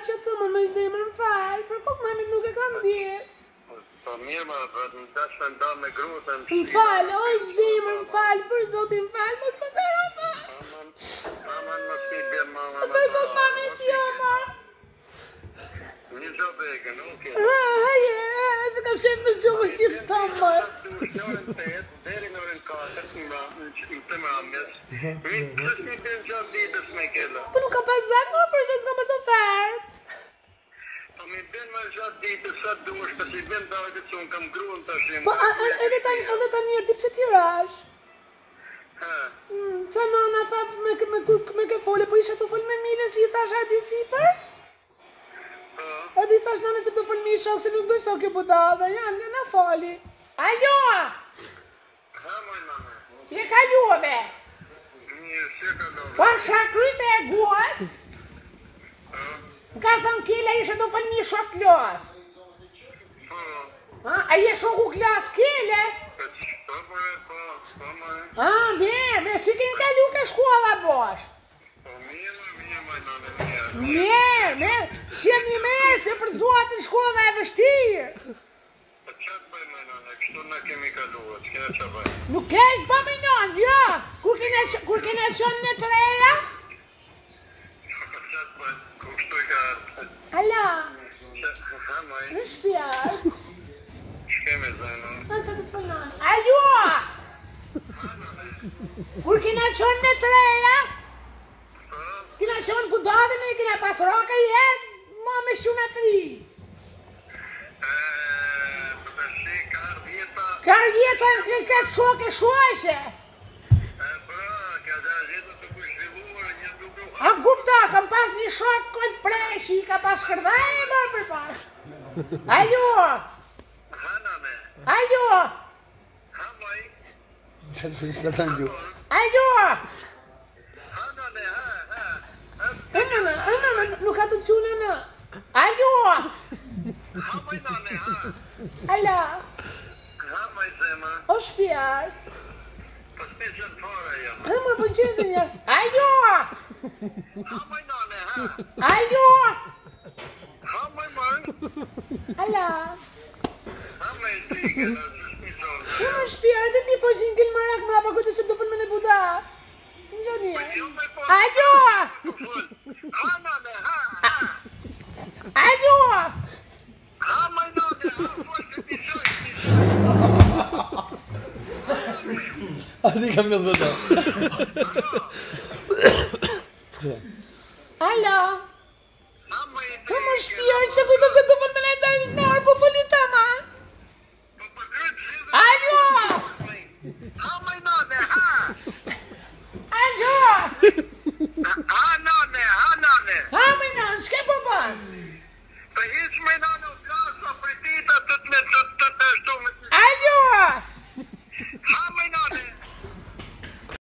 falë që të më më zemër falë, për kokë mami nuk e kam dirë. Po mirë më, për në dashë të me grutë, Në shpita. Më falë, o zemër në falë, për zotin falë, më të më të rama. Mama, mama, më shpita, mama, mama. Për kokë manit jo, ma. Një që e nuk e. Ha, ha, ha, ha, ha, se kam shemë në gjumë që të të më. Në ha, në ha, ha, ha, ha, ha, ha, ha, ha, ha, ha, ha, bën më gjatë ditë, sa duhet, tash i bën dalë që un kam gruan Po edhe tani, edhe tani di pse ti rash. Ha. Hmm, sa më na me me kuk me ke fole, po isha të fol me Milën si thash ha di për? Po. A di thash nëse si do fol i shokë, ose nuk beso sa kjo po ta, dha ja, ne na fali. Alo. Ha më na. Si e kalove? Një, si e kalove. Pa shakry me e guac? Ka thënë kele, ishe do falë një shokë klas. A je shoku klas keles? A, me, me, si keni ka e shkolla bosh? Me, me, si e një me, se për zotin shkolla e vështirë. Nuk kesh për po me nënë, kemi jo. kur kene qënë në treja? Nuk kesh për me nënë, jo, kur kene qënë në treja? kushtoj ka ardhë. Alo! Në shpia! Shkeme zajnë. Në po, se këtë fënonë. Alo! Kur kina qënë në treja? Kina qënë budodhe me kina pas roka i e? Ma me shumë atë i. Ka rjetën në këtë shokë e shuajse? Ka rjetën në këtë shokë e shuajse? ka shkërda e marë për pas. Ajo! Hana me. Ajo! Hamaj. Qa që përgjë së të në gjurë? Ajo! Hana me, ha, ha. Ajo! Hamaj O shpjarë. Për të gjithë jam. Ajo! ha. Ajo! Ajo! Alo. Kamë më e sezonit. Kur në të një foshinj dilë marak me apo këtë të fënë me në Buda? Në jo nie. Hajdua! Anamë, ha. Hajdua! Kam më ndodhe një episod. Asi kam më ndodhe. Alo. I'm piores, segundo o governo, não é